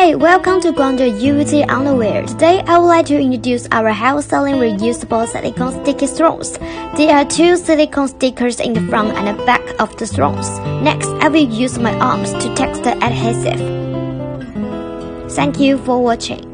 Hey, welcome to Guangzhou UVT Underwear. Today, I would like to introduce our hair-styling reusable silicone sticky straws. There are two silicone stickers in the front and the back of the straws. Next, I will use my arms to test the adhesive. Thank you for watching.